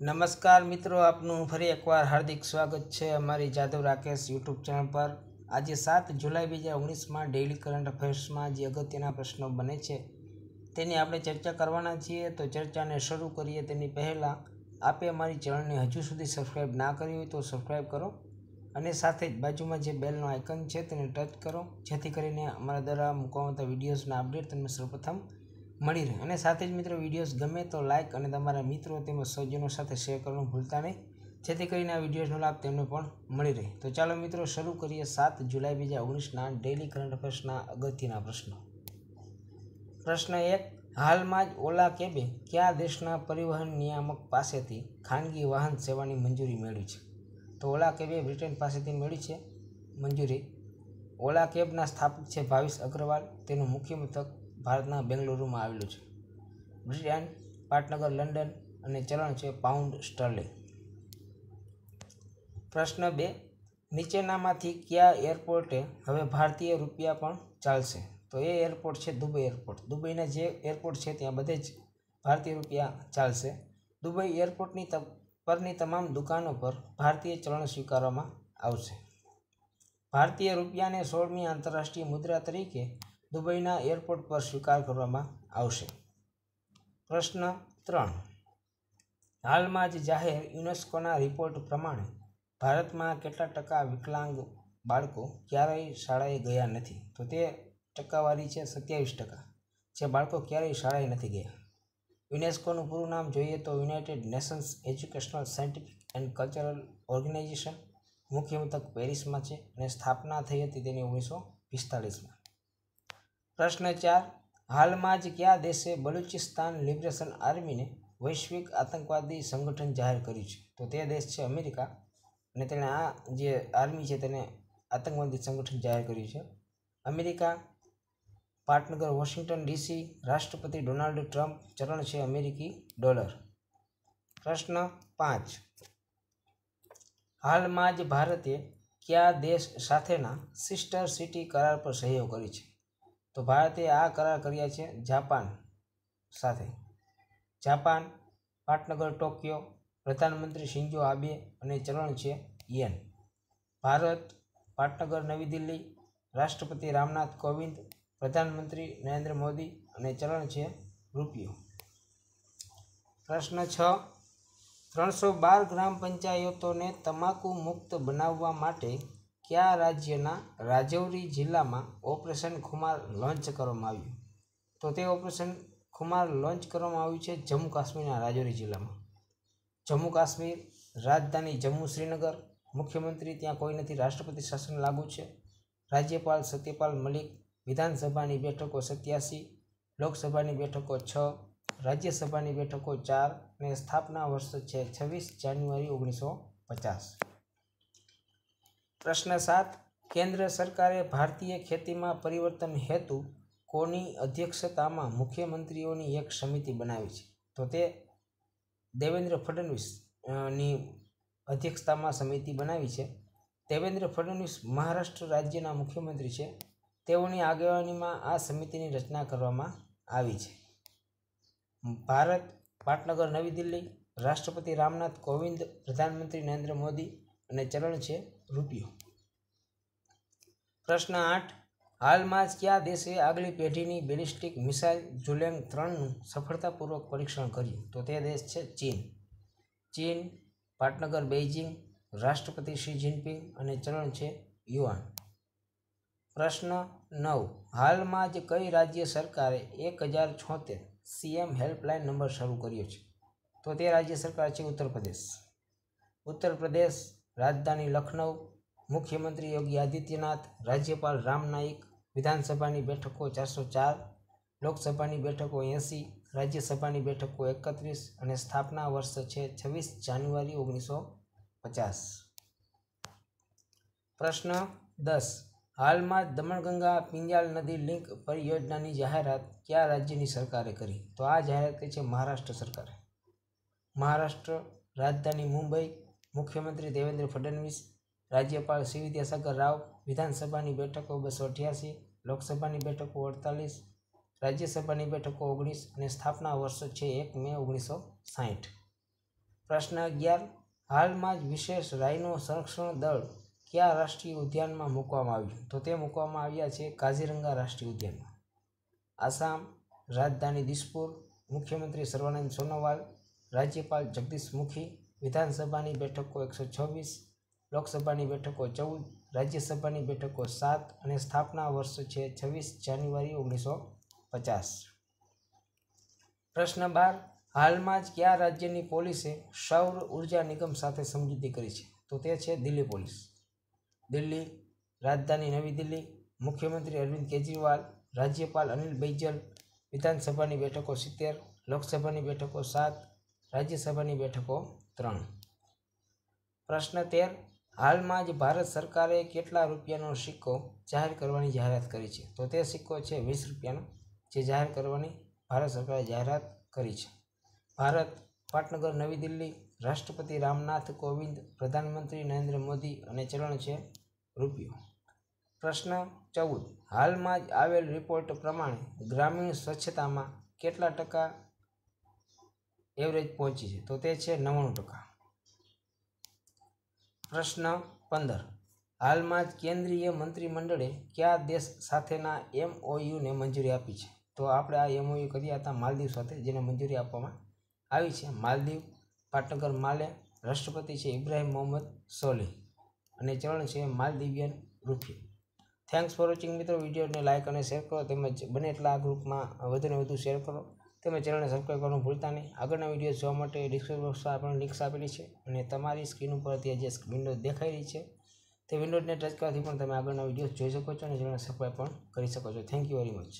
નમસ્કાર મિત્રો, આપનું ફરી એકવાર હાર્દિક સ્વાગત છે અમારી જાદવ રાકેશ યુટ્યુબ ચેનલ પર. આજે સાત જુલાઈ બે હજાર ઓગણીસમાં ડેઇલી કરંટ અફેર્સમાં જે અગત્યના પ્રશ્નો બને છે, તેની આપણે ચર્ચા કરવાના છીએ. તો ચર્ચાને શરૂ કરીએ તેની પહેલાં, આપે અમારી ચેનલને હજુ સુધી સબસ્ક્રાઈબ ના કરી હોય તો સબસ્ક્રાઈબ કરો અને સાથે જ બાજુમાં જે બેલનો આઇકન છે તેને ટચ કરો, જેથી કરીને અમારા દ્વારા મૂકવામાં આવતા વિડીયોઝના અપડેટ તમને સૌપ્રથમ મળી રહે. અને સાથે જ મિત્રો વિડીયોઝ ગમે તો લાઇક અને તમારા મિત્રો તેમજ સ્વજનો સાથે શેર કરવાનું ભૂલતા નહીં. જેથી કરીને આ વિડીયોઝનો લાભ તેમને પણ મળી રહે. તો ચાલો મિત્રો શરૂ કરીએ સાત જુલાઈ બે હજાર ઓગણીસના ડેઇલી કરંટ અફેર્સના અગત્યના પ્રશ્નો. પ્રશ્ન એક, હાલમાં જ ઓલા કેબે કયા દેશના પરિવહન નિયામક પાસેથી ખાનગી વાહન સેવાની મંજૂરી મેળવી છે? તો ઓલા કેબે બ્રિટન પાસેથી મેળવી છે મંજૂરી. ઓલા કેબના સ્થાપક છે ભાવિશ અગ્રવાલ. તેનું મુખ્ય મથક ભારતના બેંગલુરુમાં આવેલું છે. બ્રિટન, પાટનગર, લંડન અને ચલણ છે પાઉન્ડ સ્ટર્લિંગ. પ્રશ્ન બે, નીચેનામાંથી કયા એરપોર્ટે હવે ભારતીય રૂપિયા પણ ચાલશે? તો એ એરપોર્ટ છે દુબઈ એરપોર્ટ. દુબઈના જે એરપોર્ટ છે ત્યાં બધે જ ભારતીય રૂપિયા ચાલશે. દુબઈ એરપોર્ટની પરની તમામ દુકાનો પર ભારતીય ચલણ સ્વીકારવામાં આવશે. ભારતીય રૂપિયાને સોળમી આંતરરાષ્ટ્રીય મુદ્રા તરીકે દુબઈના એરપોર્ટ પર સ્વીકાર કરવામાં આવશે. પ્રશ્ન ત્રણ. હાલમાં જ જાહેર યુનેસ્કોના રિપોર્ટ પ્રમાણે ભારતમાં કેટલા ટકા વિકલાંગ બાળકો ક્યારેય શાળાએ ગયા નથી? તો તે ટકાવારી છે સત્યાવીસ ટકા. જે બાળકો ક્યારેય શાળાએ નથી ગયા. યુનેસ્કોનું પૂરું નામ જોઈએ તો United Nations educational scientific and cultural organisation, મુખ્ય મથક પેરિસમાં છે અને સ્થાપના થઈ હતી તેની ઓગણીસો પિસ્તાળીસમાં પ્રશ્ન ચાર, હાલમાં જ કયા દેશે બલુચિસ્તાન લિબરેશન આર્મીને વૈશ્વિક આતંકવાદી સંગઠન જાહેર કર્યું છે? તો તે દેશ છે અમેરિકા. અને તેણે આ જે આર્મી છે તેને આતંકવાદી સંગઠન જાહેર કર્યું છે. અમેરિકા, પાટનગર, વોશિંગ્ટન ડીસી, રાષ્ટ્રપતિ ડોનાલ્ડ ટ્રમ્પ ચલણ છે અમેરિકી ડોલર. પ્રશ્ન પાંચ, હાલમાં જ ભારતે કયા દેશ સાથેના સિસ્ટર સિટી કરાર પર સહયોગ કરી છે? તો ભારતે આ કરાર કર્યા છે જાપાન સાથે. જાપાન, પાટનગર, ટોક્યો, પ્રધાનમંત્રી શિંજો આબે અને ચલણ છે યેન. ભારત, પાટનગર, નવી દિલ્હી, રાષ્ટ્રપતિ રામનાથ કોવિંદ, પ્રધાનમંત્રી નરેન્દ્ર મોદી અને ચલણ છે રૂપિયો. પ્રશ્ન છ, ત્રણસો બાર ગ્રામ પંચાયતોને તમાકુ મુક્ત બનાવવા માટે કયા રાજ્યના રાજૌરી જિલ્લામાં ઓપરેશન ખુમાર લોન્ચ કરવામાં આવ્યું? તો તે ઓપરેશન ખુમાર લોન્ચ કરવામાં આવ્યું છે જમ્મુ કાશ્મીરના રાજૌરી જિલ્લામાં. જમ્મુ કાશ્મીર રાજધાની જમ્મુ શ્રીનગર, મુખ્યમંત્રી ત્યાં કોઈ નથી, રાષ્ટ્રપતિ શાસન લાગુ છે. રાજ્યપાલ સત્યપાલ મલિક, વિધાનસભાની બેઠકો સત્યાસી, લોકસભાની બેઠકો છ, રાજ્યસભાની બેઠકો ચાર અને સ્થાપના વર્ષ છે છવ્વીસ જાન્યુઆરી ઓગણીસો પચાસ. પ્રશ્ન સાત, કેન્દ્ર સરકારે ભારતીય ખેતીમાં પરિવર્તન હેતુ કોની અધ્યક્ષતામાં મુખ્યમંત્રીઓની એક સમિતિ બનાવી છે? તો તે દેવેન્દ્ર ફડણવીસની અધ્યક્ષતામાં સમિતિ બનાવી છે. દેવેન્દ્ર ફડણવીસ મહારાષ્ટ્ર રાજ્યના મુખ્યમંત્રી છે. તેઓની આગેવાનીમાં આ સમિતિની રચના કરવામાં આવી છે. ભારત, પાટનગર, નવી દિલ્હી, રાષ્ટ્રપતિ રામનાથ કોવિંદ, પ્રધાનમંત્રી નરેન્દ્ર મોદી અને ચલણ છે રૂપિયો. પ્રશ્ન આઠ, હાલમાં જ કયા દેશે આગલી પેઢીની બેલિસ્ટિક મિસાઇલ જુલેંગ ત્રણનું સફળતાપૂર્વક પરીક્ષણ કર્યું? તો તે દેશ છે ચીન. ચીન, પાટનગર, બેઇજિંગ, રાષ્ટ્રપતિ શી જિનપિંગ અને ચલણ છે યુઆન. પ્રશ્ન નવ, હાલમાં જ કઈ રાજ્ય સરકારે એક હજાર છોતેર સીએમ હેલ્પલાઇન નંબર શરૂ કર્યો છે? તો તે રાજ્ય સરકાર છે ઉત્તર પ્રદેશ ઉત્તર પ્રદેશ રાજધાની લખનઉ મુખ્યમંત્રી યોગી આદિત્યનાથ, રાજ્યપાલ રામ નાઈક, વિધાનસભાની બેઠકો ચારસો ચાર, લોકસભાની બેઠકો એંસી, રાજ્યસભાની બેઠકો એકત્રીસ અને સ્થાપના વર્ષ છે છવ્વીસ જાન્યુઆરી ઓગણીસો પચાસ. પ્રશ્ન દસ. હાલમાં દમણગંગા પિંજાલ નદી લિંક પરિયોજનાની જાહેરાત કયા રાજ્યની સરકારે કરી? તો આ જાહેરાત કરી છે મહારાષ્ટ્ર સરકારે. મહારાષ્ટ્ર, રાજધાની મુંબઈ મુખ્યમંત્રી દેવેન્દ્ર ફડણવીસ, રાજ્યપાલ શ્રી વિદ્યાસાગર રાવ, વિધાનસભાની બેઠકો બસો અઠ્યાસી, લોકસભાની બેઠકો અડતાલીસ, રાજ્યસભાની બેઠકો ઓગણીસ અને સ્થાપના વર્ષ છે એક મે ઓગણીસો સાહીઠ. પ્રશ્ન અગિયાર, હાલમાં જ વિશેષ રાયનું સંરક્ષણ દળ કયા રાષ્ટ્રીય ઉદ્યાનમાં મૂકવામાં આવ્યું? તો તે મૂકવામાં આવ્યા છે કાઝીરંગા રાષ્ટ્રીય ઉદ્યાનમાં. આસામ, રાજધાની દિસપુર, મુખ્યમંત્રી સર્વાનંદ સોનોવાલ, રાજ્યપાલ જગદીશ મુખી વિધાનસભાની બેઠકો એકસો છવ્વીસ, લોકસભાની બેઠકો ચૌદ, રાજ્યસભાની બેઠકો સાત અને સ્થાપના વર્ષ છે છવ્વીસ જાન્યુઆરી ઓગણીસો પચાસ. પ્રશ્ન બાર, હાલમાં જ કયા રાજ્યની પોલીસે સૌર ઊર્જા નિગમ સાથે સમજૂતી કરી છે? તો તે છે દિલ્હી પોલીસ. દિલ્હી, રાજધાની નવી દિલ્હી, મુખ્યમંત્રી અરવિંદ કેજરીવાલ, રાજ્યપાલ અનિલ બૈજલ, વિધાનસભાની બેઠકો સિત્તેર, લોકસભાની બેઠકો સાત, રાજ્યસભાની બેઠકો ત્રણ. પ્રશ્ન તેર. હાલમાં જ ભારત સરકારે કેટલા રૂપિયાનો સિક્કો જાહેર કરવાની જાહેરાત કરી છે? તો તે સિક્કો છે વીસ રૂપિયાનો, જે જાહેર કરવાની ભારત સરકારે જાહેરાત કરી છે. ભારત, પાટનગર, નવી દિલ્હી, રાષ્ટ્રપતિ રામનાથ કોવિંદ, પ્રધાનમંત્રી નરેન્દ્ર મોદી અને ચલણ છે રૂપિયો. પ્રશ્ન ચૌદ. હાલમાં જ આવેલ રિપોર્ટ પ્રમાણે ગ્રામીણ સ્વચ્છતામાં કેટલા ટકા એવરેજ પહોંચી છે. તો તે છે નવ્વાણું ટકા. પ્રશ્ન પંદર. હાલમાં જ કેન્દ્રીય મંત્રીમંડળે કયા દેશ સાથેના એમઓયુને મંજૂરી આપી છે? તો આપણે આ એમઓયુ કર્યા હતા માલદીવ સાથે, જેને મંજૂરી આપવામાં આવી છે. માલદીવ, પાટનગર માલે રાષ્ટ્રપતિ છે ઇબ્રાહિમ મોહમ્મદ સોલી અને ચલણ છે માલદીવિયન રૂપિયો થેન્ક્સ ફોર વોચિંગ મિત્રો. વિડીયોને લાઇક અને શેર કરો. તેમજ બને એટલા આ ગ્રુપમાં વધુને વધુ શેર કરો. તેમજ ચેનલને સબસ્ક્રાઈબ કરવાનું ભૂલતા નહીં. આગળના વીડિયો જોવા માટે ડિસ્ક્રિપ્શન બોક્સમાં પણ લિંક્સ આપેલી છે અને તમારી સ્ક્રીન ઉપર અત્યારે જે વિન્ડો દેખાઈ રહી છે, તે વિન્ડોને ટચ કરવાથી પણ તમે આગળના વીડિયો જોઈ શકો છો અને ચેનલને સબસ્ક્રાઈબ પણ કરી શકો છો. Thank you very much